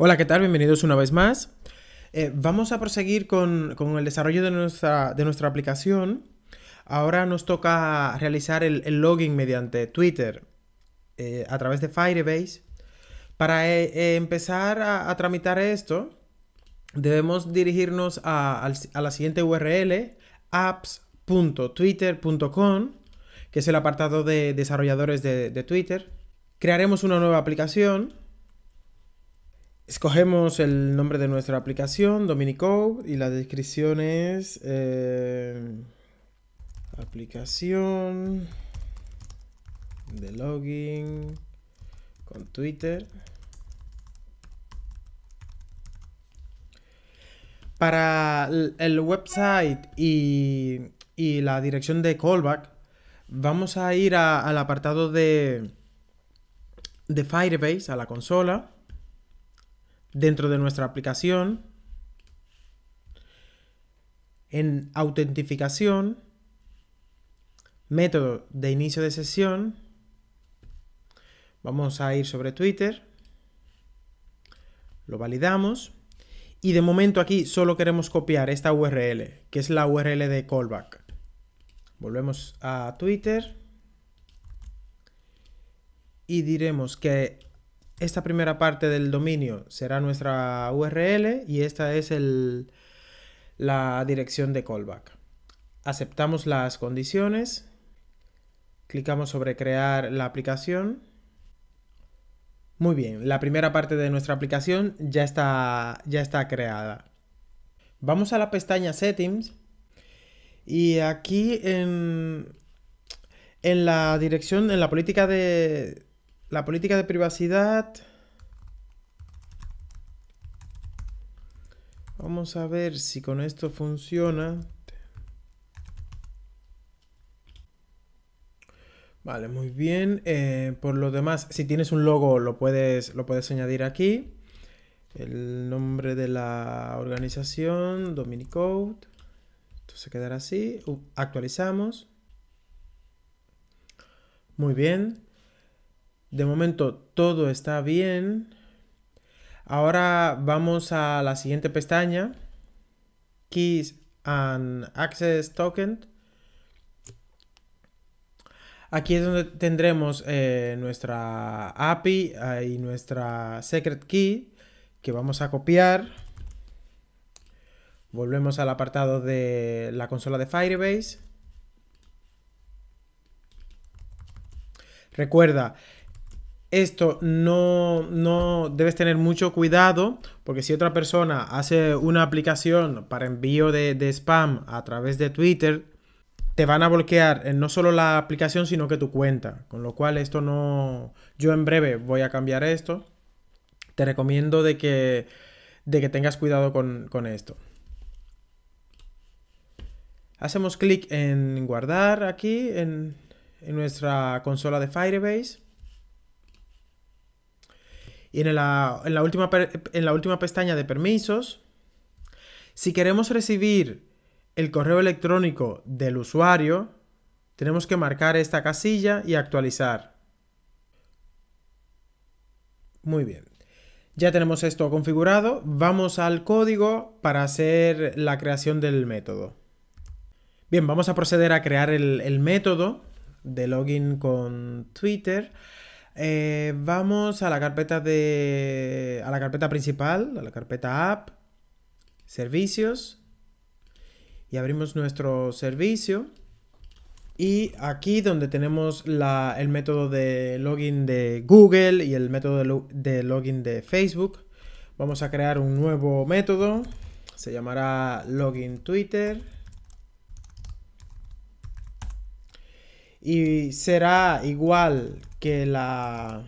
Hola, ¿qué tal? Bienvenidos una vez más. Eh, vamos a proseguir con, el desarrollo de nuestra, de nuestra, aplicación. Ahora nos toca realizar el, login mediante Twitter eh, a través de Firebase. Para eh, empezar a, tramitar esto, debemos dirigirnos a, la siguiente URL, apps.twitter.com, que es el apartado de desarrolladores de, de Twitter. Crearemos una nueva aplicación Escogemos el nombre de nuestra aplicación, Dominicode, y la descripción es eh, aplicación de login con Twitter. Para el website y, la dirección de callback, vamos a ir al apartado de, de Firebase, a la consola dentro de nuestra aplicación, en autentificación, método de inicio de sesión, vamos a ir sobre Twitter, lo validamos y de momento aquí solo queremos copiar esta URL, que es la URL de callback. Volvemos a Twitter y diremos que esta primera parte del dominio será nuestra URL y esta es el, la dirección de callback. Aceptamos las condiciones, clicamos sobre crear la aplicación. Muy bien, la primera parte de nuestra aplicación ya está, ya está creada. Vamos a la pestaña Settings y aquí en, en la dirección, en la política de, la política de privacidad. Vamos a ver si con esto funciona. Vale, muy bien. Eh, por lo demás, si tienes un logo lo puedes, lo puedes añadir aquí. El nombre de la organización, Dominicode. Esto se quedará así. actualizamos. Muy bien. De momento todo está bien. Ahora vamos a la siguiente pestaña. Keys and Access Token. Aquí es donde tendremos eh, nuestra API eh, y nuestra secret key que vamos a copiar. Volvemos al apartado de la consola de Firebase. Recuerda, esto no, no, debes tener mucho cuidado porque si otra persona hace una aplicación para envío de, spam a través de Twitter, te van a bloquear no solo la aplicación sino que tu cuenta. Con lo cual esto no... Yo en breve voy a cambiar esto. Te recomiendo de que, de que tengas cuidado con, esto. Hacemos clic en guardar aquí en, en nuestra consola de Firebase. Y en la, última, en la última pestaña de permisos, si queremos recibir el correo electrónico del usuario, tenemos que marcar esta casilla y actualizar. Muy bien. Ya tenemos esto configurado. Vamos al código para hacer la creación del método. Bien, vamos a proceder a crear el, el método de login con Twitter. Eh, vamos a la carpeta de. a la carpeta principal, a la carpeta app, servicios. Y abrimos nuestro servicio. Y aquí donde tenemos el método de login de Google y el método de, login de Facebook, vamos a crear un nuevo método. Se llamará login Twitter. Y será igual que, la,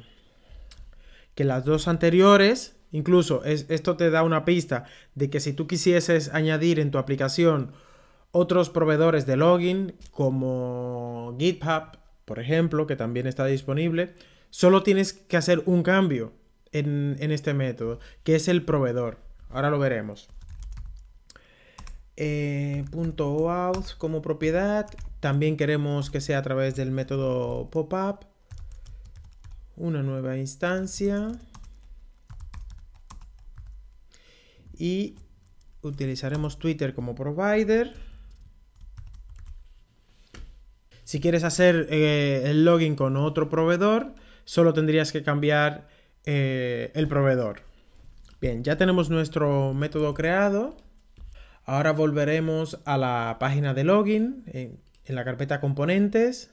que las dos anteriores. Incluso esto te da una pista de que si tú quisieses añadir en tu aplicación otros proveedores de login como GitHub, por ejemplo, que también está disponible, solo tienes que hacer un cambio en, este método, que es el proveedor. Ahora lo veremos. Eh, .out como propiedad. También queremos que sea a través del método popup una nueva instancia. y utilizaremos Twitter como provider. Si quieres hacer eh, el login con otro proveedor, solo tendrías que cambiar eh, el proveedor. Bien, ya tenemos nuestro método creado. Ahora volveremos a la página de login en, la carpeta componentes,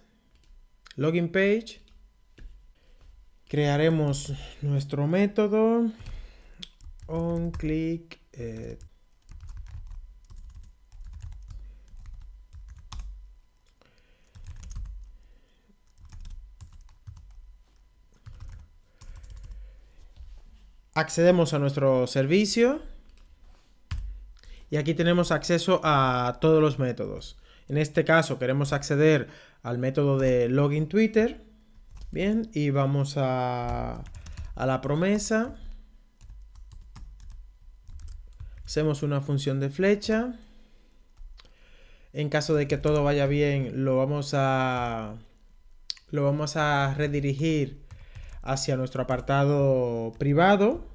login page. Crearemos nuestro método. On click eh, accedemos a nuestro servicio y aquí tenemos acceso a todos los métodos. En este caso queremos acceder al método de login Twitter. Bien, y vamos a, a la promesa. Hacemos una función de flecha. En caso de que todo vaya bien, lo vamos a lo vamos a redirigir hacia nuestro apartado privado.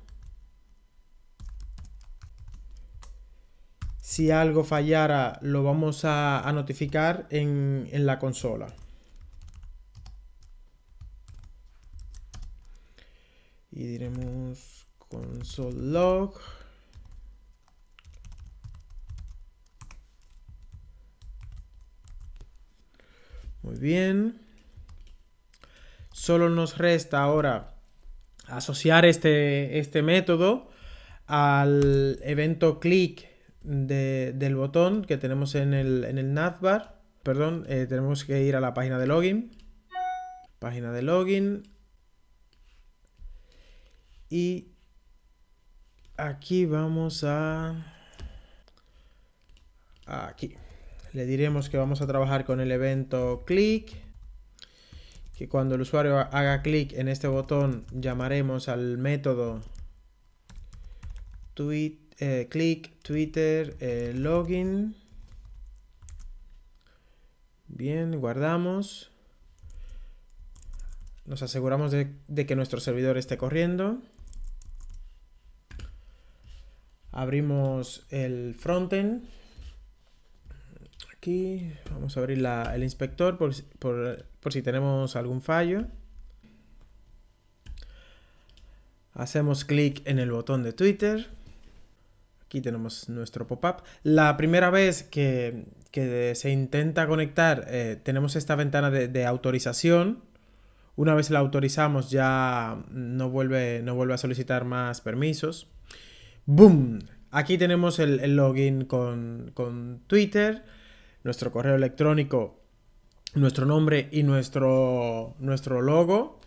Si algo fallara, lo vamos a, notificar en, en la consola. Y diremos console log. Muy bien. Solo nos resta ahora asociar este, este método al evento click del botón que tenemos en el, en el navbar. Perdón, eh, tenemos que ir a la página de login. Página de login. Y aquí vamos a... Aquí. Le diremos que vamos a trabajar con el evento click que cuando el usuario haga clic en este botón llamaremos al método tweet, eh, click Twitter eh, login. Bien, guardamos. Nos aseguramos de, de que nuestro servidor esté corriendo. Abrimos el frontend aquí. Vamos a abrir el inspector por, si tenemos algún fallo. Hacemos clic en el botón de Twitter. Aquí tenemos nuestro pop-up. La primera vez que, se intenta conectar, eh, tenemos esta ventana de, autorización. Una vez la autorizamos ya no vuelve, no vuelve a solicitar más permisos. ¡Boom! Aquí tenemos el, login con, con Twitter nuestro correo electrónico, nuestro nombre y nuestro, nuestro logo.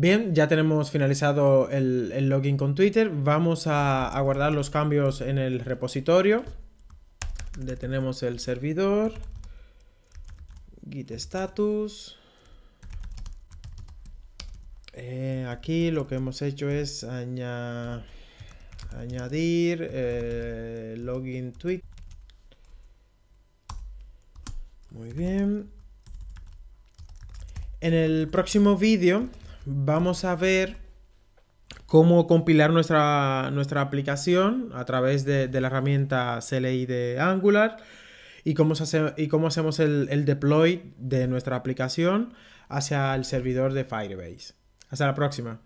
Bien, ya tenemos finalizado el, login con Twitter. Vamos a, guardar los cambios en el repositorio. Detenemos el servidor. Git status. Eh, aquí lo que hemos hecho es añadir eh, login tweet muy bien. En el próximo vídeo vamos a ver cómo compilar nuestra, nuestra aplicación a través de, la herramienta CLI de Angular y cómo, y cómo hacemos el, el deploy de nuestra aplicación hacia el servidor de Firebase. Hasta la próxima.